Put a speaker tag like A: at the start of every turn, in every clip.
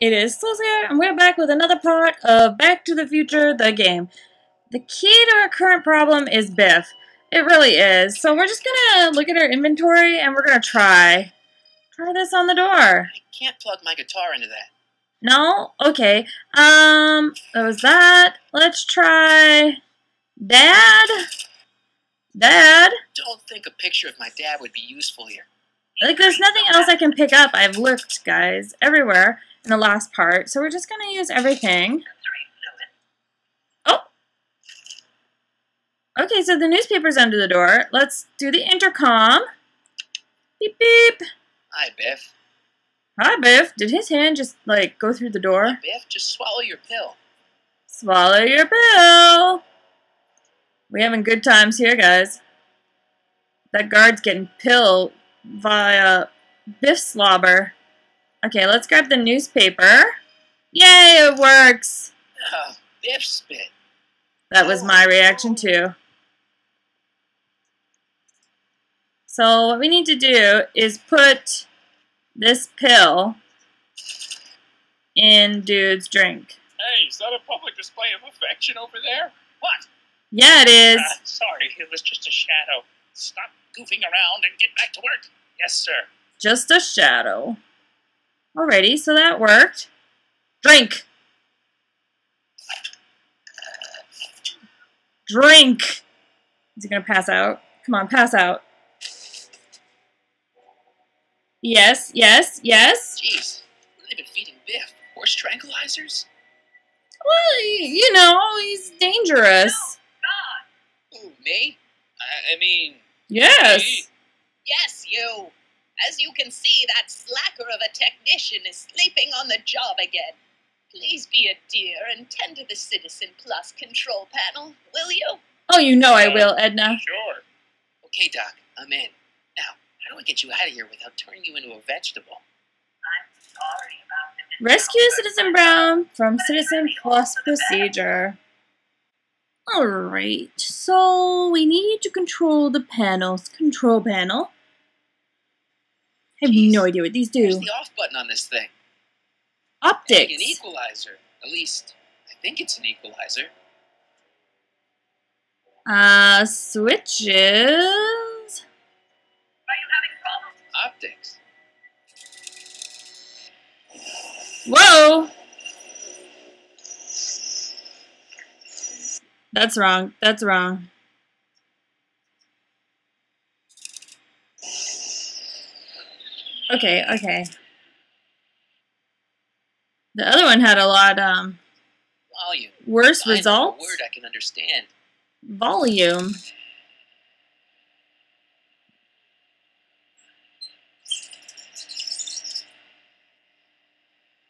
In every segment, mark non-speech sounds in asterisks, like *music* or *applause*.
A: it is Suuz here, and we're back with another part of Back to the Future, the game. The key to our current problem is Biff. It really is. So we're just gonna look at our inventory, and we're gonna try. Try this on the door.
B: I can't plug my guitar into that.
A: No? Okay. Um, that was that. Let's try... Dad? Dad?
B: Don't think a picture of my dad would be useful here.
A: Like, there's nothing else I can pick up. I've looked, guys, everywhere in the last part. So we're just going to use everything. Oh! Okay, so the newspaper's under the door. Let's do the intercom. Beep, beep.
B: Hi, Biff.
A: Hi, Biff. Did his hand just, like, go through the door?
B: Hi, Biff. Just swallow your pill.
A: Swallow your pill. We having good times here, guys. That guard's getting pill via Biff slobber. Okay, let's grab the newspaper. Yay, it works!
B: Oh, Biff spit.
A: That was my reaction too. So what we need to do is put this pill in dude's drink.
C: Hey, is that a public display of affection over there? What?
A: Yeah, it is.
C: Uh, sorry, it was just a shadow. Stop goofing around and get back to work. Yes, sir.
A: Just a shadow. Alrighty, so that worked. Drink! Drink! Is he gonna pass out? Come on, pass out. Yes, yes, yes.
B: Jeez, what have they been feeding Biff? Horse tranquilizers?
A: Well, you know, he's dangerous.
B: No, Who, me? I, I mean,
A: Yes.
B: me?
D: Yes, you. As you can see, that slacker of a technician is sleeping on the job again. Please be a dear and tend to the Citizen Plus control panel, will you?
A: Oh, you know I will, Edna.
C: Sure.
B: Okay, Doc, I'm in. Now, how do I get you out of here without turning you into a vegetable?
A: I'm sorry about the Rescue Citizen Brown from Citizen Plus procedure. Alright, so we need to control the panels. Control panel. I have
B: Jeez.
A: no idea what these
B: Where's
A: do.
B: the off button on this thing? Hey, an equalizer. At least, I think it's an equalizer.
A: Uh, switches. Are you having problems?
B: Optics.
A: Whoa! That's wrong. That's wrong. Okay, okay. The other one had a lot um
B: Volume.
A: worse
B: a
A: results.
B: word I can understand.
A: Volume.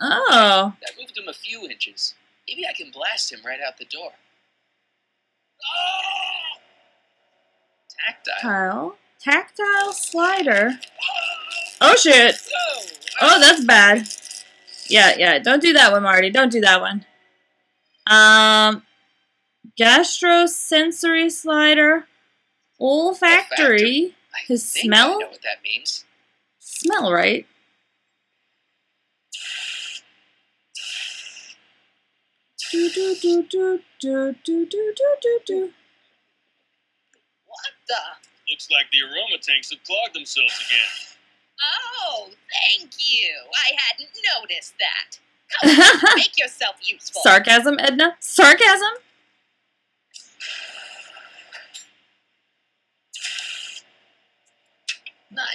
A: Oh,
B: I moved him a few inches. Maybe I can blast him right out the door. Oh! Tactile.
A: tile. Tactile slider. Oh shit. Oh, that's bad. Yeah, yeah. Don't do that one, Marty. Don't do that one. Um, gastrosensory slider, olfactory.
B: I
A: His
B: think
A: smell?
B: I know what that means.
A: Smell right. Do do do do do do do do do do.
D: What the?
C: Looks like the aroma tanks have clogged themselves again.
D: Oh, thank you. I hadn't noticed that. Come on, *laughs* make yourself useful.
A: Sarcasm, Edna. Sarcasm.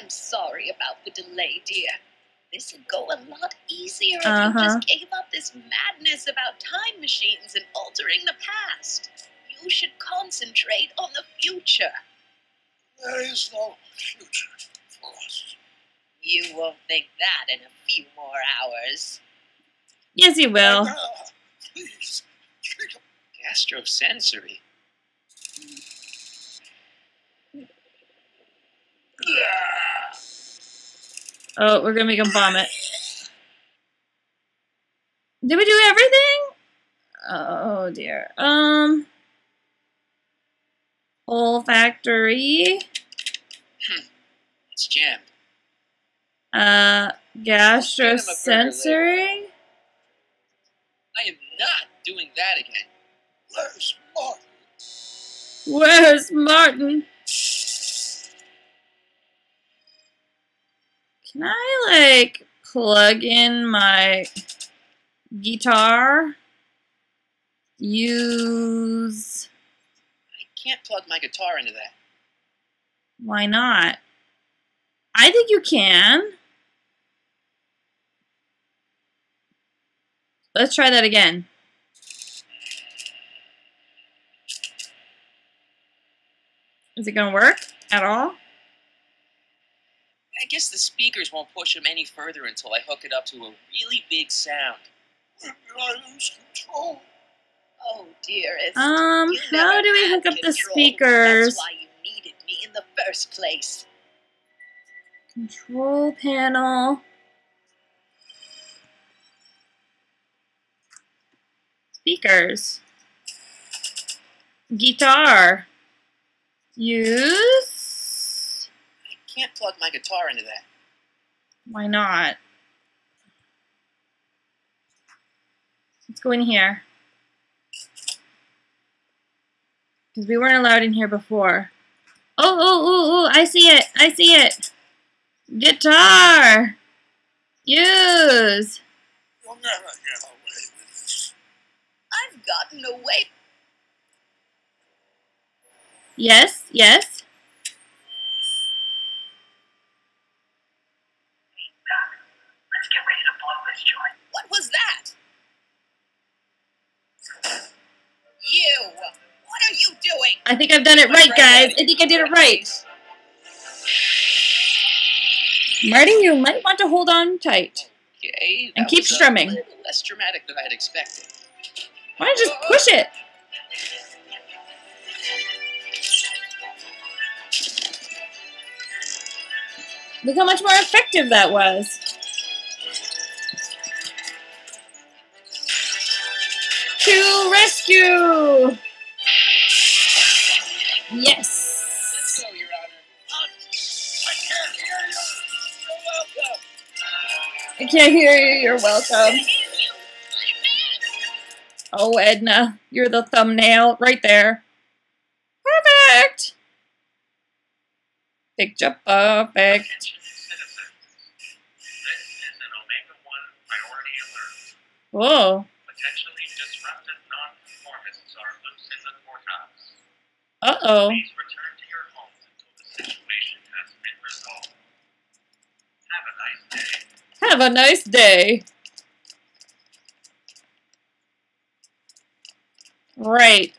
D: I'm sorry about the delay, dear. This would go a lot easier if
A: Uh-huh.
D: you just gave up this madness about time machines and altering the past. You should concentrate on the future.
C: There is no future for us.
D: You won't think that in a few more hours.
A: Yes, you will.
C: please.
B: Gastrosensory.
A: Oh, we're gonna make him vomit. Did we do everything? Oh dear. Um. Olfactory.
B: It's jammed.
A: Uh, gastrosensory.
B: I am not doing that again.
C: Where's Martin?
A: Where's Martin? Can I, like, plug in my guitar? Use.
B: I can't plug my guitar into that.
A: Why not? I think you can. Let's try that again. Is it going to work at all?
B: I guess the speakers won't push them any further until I hook it up to a really big sound.
C: When did I lose control?
D: Oh, dearest.
A: Um, how do we
D: had
A: hook up the speakers?
D: That's why you needed me in the first place.
A: Control panel. Speakers. Guitar. Use.
B: I can't plug my guitar into that.
A: Why not? Let's go in here. Because we weren't allowed in here before. Oh, oh, oh, oh, I see it. I see it. Guitar. Use.
D: Gotten away.
A: Yes, yes.
C: Let's get ready to blow this joint.
D: What was that? You! What are you doing?
A: I think I've done it right, guys. I think I did it right. Marty, you might want to hold on tight.
B: Okay,
A: And keep
B: was a
A: strumming.
B: less dramatic than I had expected.
A: Why don't you just push it? Look how much more effective that was. To rescue! Yes.
B: Go.
C: I can't hear you.
B: You're welcome.
A: Oh, Edna, you're the thumbnail right there. Perfect. Picture perfect.
E: Attention citizens. This is an Omega 1 priority alert.
A: Whoa.
E: Potentially disruptive nonconformists are loose in the courthouse.
A: Uh oh.
E: Please return to your homes until the situation has been resolved. Have a nice day.
A: Have a nice day. Right.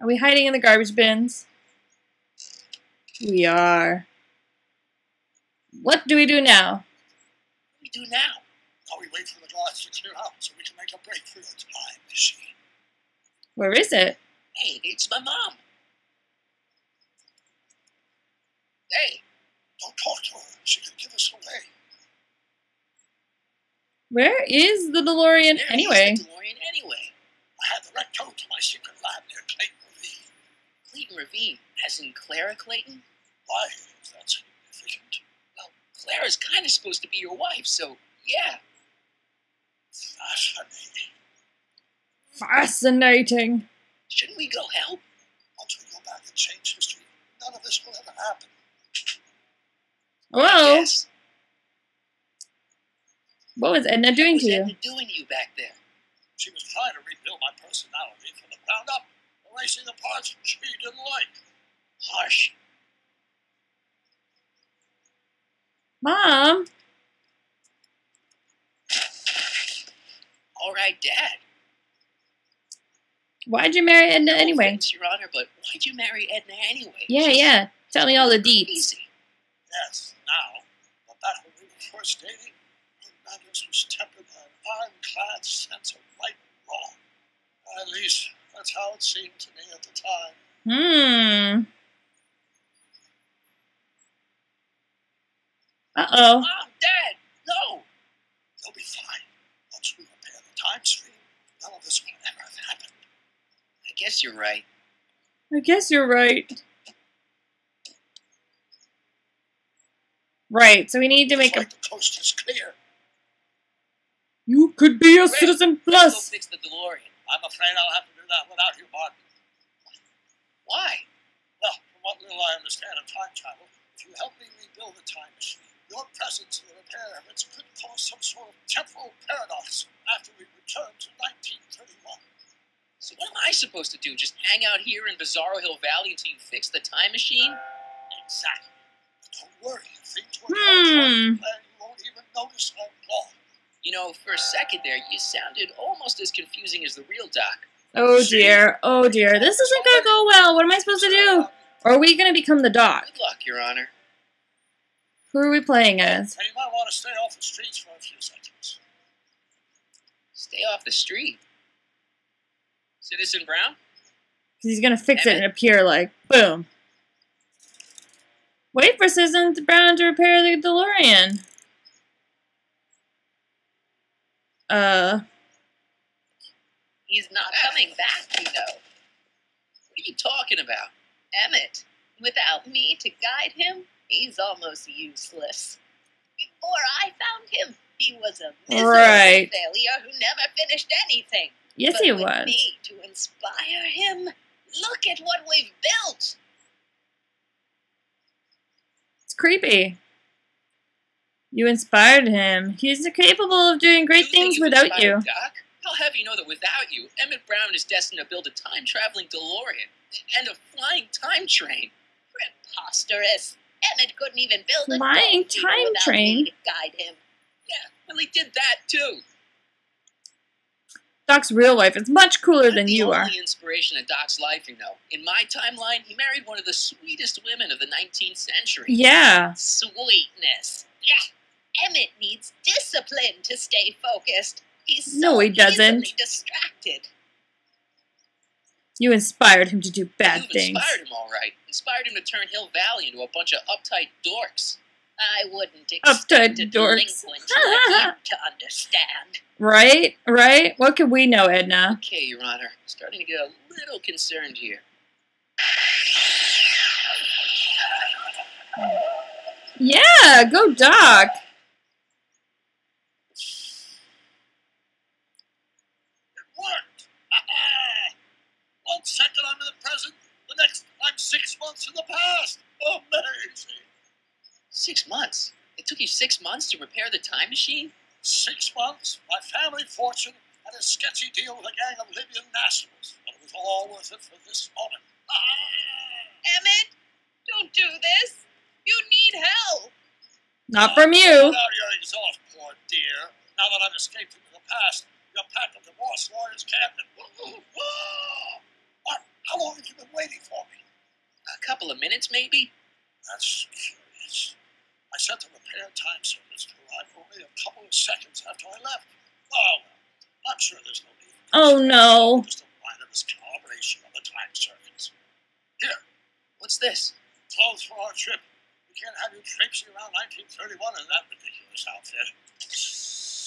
A: Are we hiding in the garbage bins? We are. What do we do now?
B: What do we do now?
C: Now we wait for the guards to clear out so we can make a break for the time machine.
A: Where is it?
B: Hey, it's my mom. Hey,
C: Don't talk to her. She could give us away.
A: Where is the DeLorean
B: there
A: anyway?
B: is the DeLorean anyway.
C: I have the wreck towed to my secret lab near Clayton Ravine.
B: Clayton Ravine, as in Clara Clayton?
C: Why is that significant?
B: Well, Clara's kind of supposed to be your wife, so yeah.
C: Fascinating.
A: Fascinating.
B: Shouldn't we go help?
C: Once we go back and change history, none of this will ever happen.
A: Whoa.
B: Yes.
A: What was Edna doing
B: What's
A: to you?
B: Edna doing to you back there?
C: She was trying to rebuild my personality from the ground up, erasing the parts she didn't like.
B: Hush.
A: Mom?
B: All right, Dad.
A: Why'd you marry Edna
B: No
A: anyway?
B: offense, Your Honor, but why'd you marry Edna anyway?
A: Yeah,
B: She's
A: yeah. Tell me all the deets.
B: Crazy.
C: Yes, now, but we were first dating, was tempered by an ironclad sense of right and wrong. At least, that's how it seemed to me at the time.
A: Hmm. Uh-oh.
B: Mom, Dad, no.
C: They'll be fine. Once we repair the time stream, none of this will ever have happened.
B: I guess you're right.
A: I guess you're right. Right, so we need to make
C: Looks
A: a...
C: the coast is clear.
A: You could be a
B: Rick,
A: citizen
B: Let's go
A: plus.
B: fix the DeLorean.
C: I'm afraid I'll have to do that without you, Martin.
B: Why?
C: Well, from what little I understand of time travel, if you help me rebuild the time machine, your presence in the repair efforts could cause some sort of temporal paradox after we return to 1931.
B: So what am I supposed to do? Just hang out here in Bizarro Hill Valley until you fix the time machine?
C: Exactly. But don't worry, if things work out according
A: Hmm.
C: to you won't even notice I'm wrong.
B: You know, for a second there, you sounded almost as confusing as the real Doc.
A: Oh dear, oh dear. This isn't gonna go well. What am I supposed to do? Or are we gonna become the doc?
B: Good luck, Your Honor.
A: Who are we playing as?
C: Hey, you might want to stay off the streets for a few seconds.
B: Stay off the street. Citizen Brown?
A: Because he's gonna fix it and appear like boom. Wait for Citizen Brown to repair the DeLorean. Uh,
D: He's not coming back, you know.
B: What are you talking about?
D: Emmett, without me to guide him, he's almost useless. Before I found him, he was a miserable
A: Right.
D: failure who never finished anything.
A: yes,
D: but
A: he was.
D: me to inspire him, look at what we've built.
A: It's creepy. You inspired him. He's capable of doing great
B: You
A: things without you.
B: Doc? How have you know that without you, Emmett Brown is destined to build a time-traveling DeLorean and a flying time train?
D: Preposterous. Emmett couldn't even build a
A: Flying time train?
D: to guide him.
B: Yeah, well, he did that too.
A: Doc's real life is much cooler
B: I'm
A: than
B: the
A: you
B: only
A: are.
B: inspiration of Doc's life, you know. In my timeline, he married one of the sweetest women of the 19th century.
A: Yeah.
D: Sweetness. Yeah. Emmett needs discipline to stay focused. He's so
A: No, he doesn't.
D: easily distracted.
A: You inspired him to do bad
B: You've
A: things.
B: inspired him, all right. Inspired him to turn Hill Valley into a bunch of uptight dorks.
D: I wouldn't expect Uptight a
A: dorks.
D: like you to understand. *laughs*
A: Right? Right? What could we know, Edna?
B: Okay, Your Honor. Starting to get a little concerned here.
A: Yeah, go Doc.
C: It worked! Ha-ha! One second I'm in the present, the next I'm six months in the past. Amazing!
B: Six months? It took you six months to repair the time machine?
C: Six months, my family fortune, and a sketchy deal with a gang of Libyan nationals. But it was all worth it for this moment. Ah!
D: Emmett, don't do this. You need help.
A: Not from you.
C: Now you're exhausted, poor dear. Now that I've escaped into the past, you're packed a divorce lawyer's cabinet. What? How long have you been waiting for me?
B: A couple of minutes, maybe?
C: That's curious. I sent the repair time service to arrive only a couple of seconds after I left. Oh, I'm sure there's no need.
A: Oh, no.
C: Just a minor miscalibration of the time circuits. Here,
B: What's this?
C: clothes for our trip. We can't have you traipsing around 1931 in that ridiculous outfit.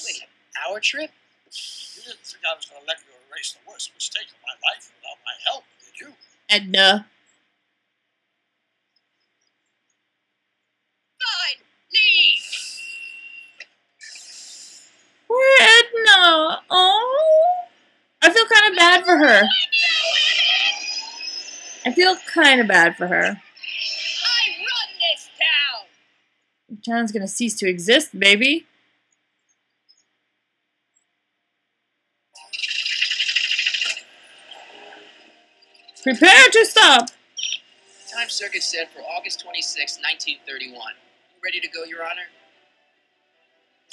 B: Wait, our trip?
C: You didn't think I was going to let you erase the worst mistake of my life without my help, did you?
A: Edna.
D: Fine, leave.
A: Poor Edna. Oh. I feel kind of bad for her. I feel kind of bad for her.
D: I run this town.
A: The town's gonna cease to exist, baby. Prepare to stop.
B: Time circuit set for August 26, 1931. You ready to go, Your Honor?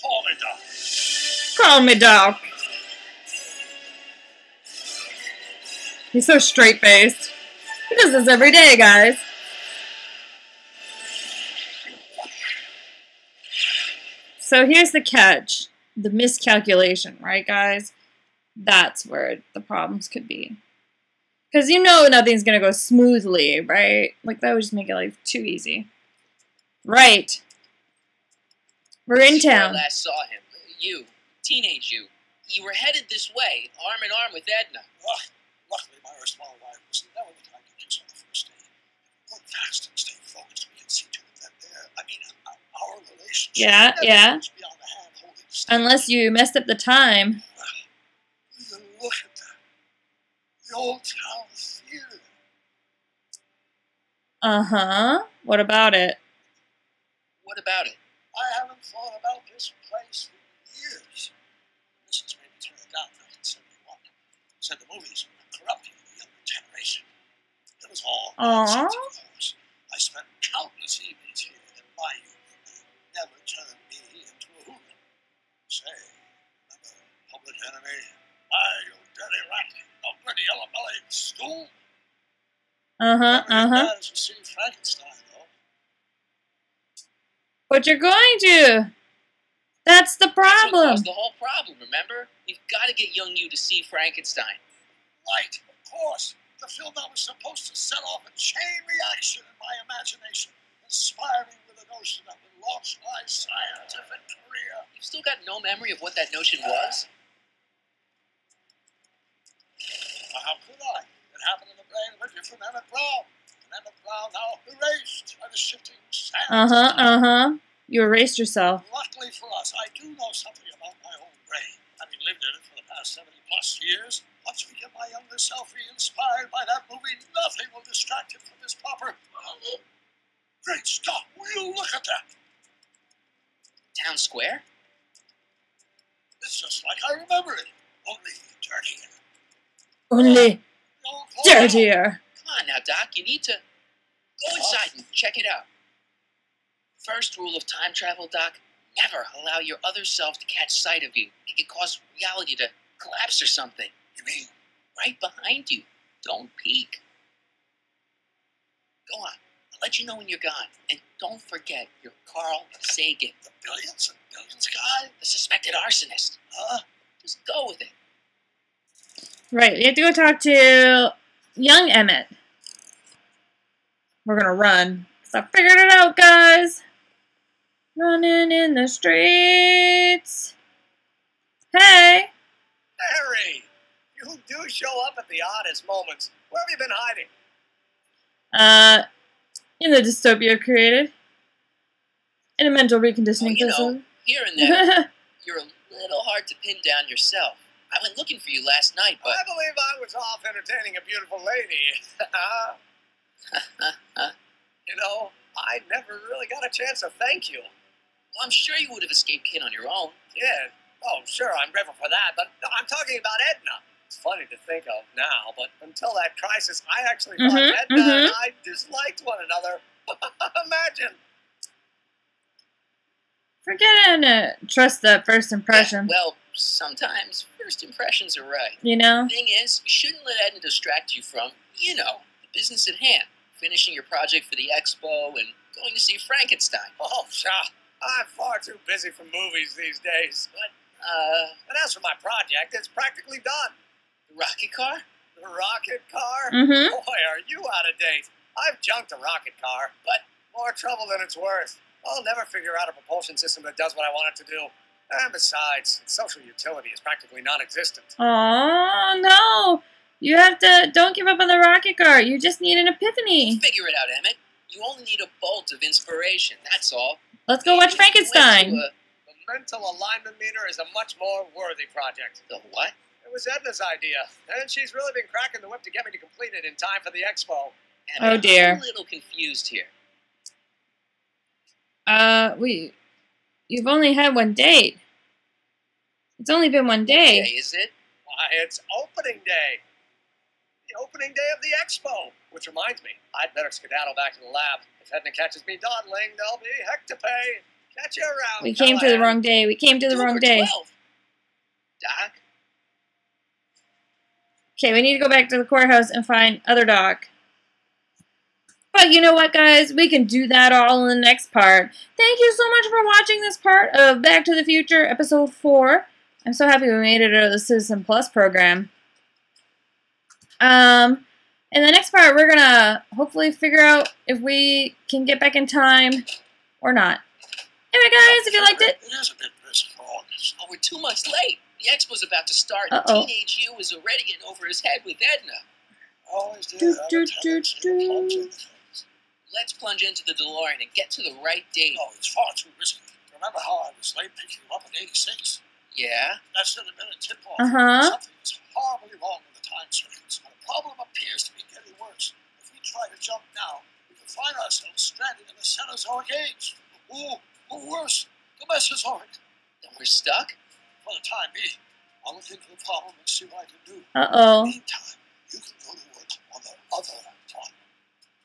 C: Call me, Doc.
A: Call me Doc. He's so straight faced. He does this every day, guys. So here's the catch the miscalculation, right, guys? That's where the problems could be. Because you know nothing's going to go smoothly, right? Like, that would just make it like too easy. Right. We're in
B: where I
A: town.
B: last saw him. You, teenage you. You were headed this way, arm in arm with Edna.
C: Ugh, luckily, my erstwhile wife was never the kind to kiss on the first day. Work fast and stay focused. We can see to it that there, I mean, uh, our relationship
A: Yeah, yeah.
C: beyond the hand-holding stage.
A: Unless you messed up the time.
C: You look at that. The old town theater.
A: Uh huh. What about it?
B: What about it?
C: I haven't thought about this place in years. This has made me turn it down back in 71. Said the movies were corrupting the younger generation. It was all nonsense, of course. I spent countless evenings here in my youth. They never turned me into a hooligan. Say, remember Public Enemy? Ah, you dirty rat. No bloody yellow belly.
A: Uh huh. uh-huh.
C: bad as you see Frankenstein, though.
A: But you're going to. That's the
B: That's what
A: problem.
B: caused the whole problem, remember? You've got to get young you to see Frankenstein.
C: Right, of course. The film that was supposed to set off a chain reaction in my imagination, inspiring with a notion that would launch my scientific career.
B: You've still got no memory of what that notion was?
C: Now, how could I? It happened in the brain of a different Emmett Brown. An Emmett Brown now erased by the shifting sands.
A: Uh huh. Uh huh. You erased yourself.
C: Luckily for us, I do know something about my own brain. Having lived in it for the past 70 plus years, once we get my younger self re-inspired by that movie, nothing will distract him from his proper... Great Scott, will you look at that?
B: Town Square?
C: It's just like I remember it, only dirtier.
A: Only
C: The old hotel.
A: dirtier.
B: Come on now, Doc. You need to go inside and check it out. First rule of time travel, Doc never allow your other self to catch sight of you. It could cause reality to collapse or something.
C: You mean
B: Right behind you. Don't peek. Go on. I'll let you know when you're gone. And don't forget, you're Carl Sagan,
C: the billions and billions guy?
B: the suspected arsonist.
C: Huh?
B: Just go with it.
A: Right. We have to go talk to young Emmett. We're gonna run. 'Cause I figured it out, guys. Running in the streets. Hey.
F: Harry, you do show up at the oddest moments. Where have you been hiding?
A: Uh, in the dystopia created. In a mental reconditioning
B: Oh, you know. Here and there, *laughs* you're a little hard to pin down yourself. I went looking for you last night, but
F: I believe I was off entertaining a beautiful lady. *laughs* *laughs* you know, I never really got a chance to thank you.
B: Well, I'm sure you would have escaped Kid on your own.
F: Yeah, oh, sure, I'm grateful for that, but no, I'm talking about Edna. It's funny to think of now, but until that crisis, I actually thought
A: Mhm,
F: Edna and
A: mhm.
F: I disliked one another. *laughs* Imagine.
A: Forget it. Trust that first impression.
B: Yeah, well, sometimes first impressions are right.
A: you know?
B: The thing is, you shouldn't let Edna distract you from, you know, the business at hand. Finishing your project for the expo and going to see Frankenstein.
F: Oh, sure. I'm far too busy for movies these days.
B: But, uh,
F: And as for my project, it's practically done.
B: the rocket car?
F: The rocket car?
A: Mm-hmm.
F: Boy, are you out of date. I've junked a rocket car, but more trouble than it's worth. I'll never figure out a propulsion system that does what I want it to do. And besides, its social utility is practically non existent.
A: Oh no! You have to. Don't give up on the rocket car. You just need an epiphany.
B: Figure it out, Emmett. You only need a bolt of inspiration, that's all.
A: Let's go watch
B: Maybe if you went
A: Frankenstein.
B: to
F: The mental alignment meter is a much more worthy project.
B: the what?
F: It was Edna's idea, and she's really been cracking the whip to get me to complete it in time for the expo.
B: Emmett,
A: Oh, dear.
B: I'm a little confused here.
A: Uh, we. You've only had one date. It's only been one
B: Okay,
A: day.
B: is it?
F: Why, it's opening day. The opening day of the expo. Which reminds me, I'd better skedaddle back to the lab. If Edna catches me dawdling, there'll be heck to pay. Catch you around.
A: We came to the wrong day. We came to the wrong day.
B: 12. Doc?
A: Okay, we need to go back to the courthouse and find other Doc. But you know what, guys? We can do that all in the next part. Thank you so much for watching this part of Back to the Future, Episode 4. I'm so happy we made it out of the Citizen Plus program. Um, in the next part, we're gonna hopefully figure out if we can get back in time or not. Anyway, guys, if you liked it,
C: It is a bit brisk for August.
B: Oh, we're two months late. The expo's about to start. and
A: Uh-oh.
B: Teenage you is already in over his head with Edna.
C: Always did
A: Do, do, do, do.
B: Let's plunge into the DeLorean and get to the right date.
C: Oh, it's far too risky. Remember how I was late picking you up at 86?
B: Yeah?
C: That should have been a tip-off.
A: Uh-huh.
C: Something is horribly wrong with the time circuits. And the problem appears to be getting worse. If we try to jump now, we could find ourselves stranded in the Cenozoic age. Or, or worse, the Mesozoic.
B: Then we're stuck?
C: For the time being, I'll look into the problem and see what I can do.
A: Uh-oh.
C: Meantime, you can go to work on the other problem.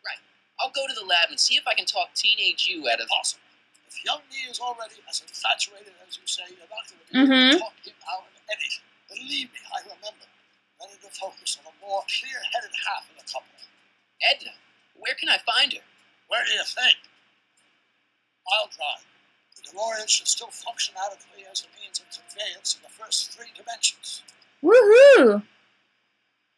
C: Right.
B: I'll go to the lab and see if I can talk teenage you out of
C: Possible. If young me is already as infatuated as you say, you're not going to be able
A: Mhm.
C: to talk him out of anything. Believe me, I remember. Ready to focus on a more clear-headed half of the couple.
B: Edna. Where can I find her?
C: Where do you think? I'll drive. The DeLorean should still function adequately as a means of conveyance in the first three dimensions.
A: Woohoo!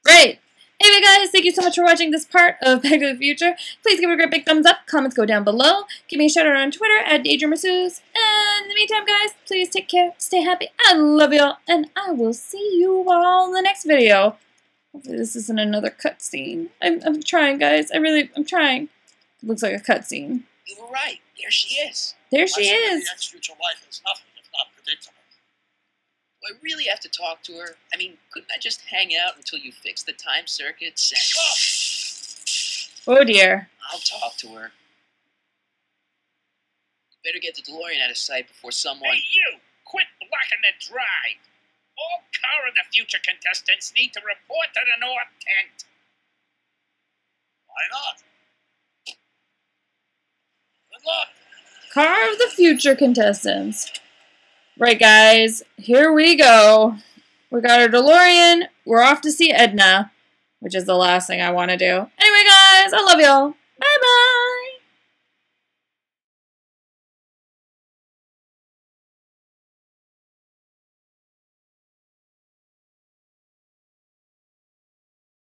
A: Great! Anyway, guys, thank you so much for watching this part of *laughs* Back to the Future. Please give it a great big thumbs up. Comments go down below. Give me a shout out on Twitter at DaydreamerSuuz. The meantime, guys, please take care, stay happy. I love y'all, and I will see you all in the next video. Hopefully, this isn't another cutscene. I'm, I'm trying, guys. I really, I'm trying. It looks like a cutscene.
B: You were right. There she is.
A: There she is.
C: The ex-future wife is nothing if not predictable.
B: Do I really have to talk to her? I mean, couldn't I just hang out until you fix the time circuits? And
A: Oh dear.
B: I'll talk to her. Better get the DeLorean out of sight before someone.
E: Hey, you! Quit blocking the drive! All Car of the Future contestants need to report to the North Tent.
C: Why not? Good luck.
A: Car of the Future contestants. Right, guys, here we go. We got our DeLorean. We're off to see Edna, which is the last thing I want to do. Anyway, guys, I love y'all.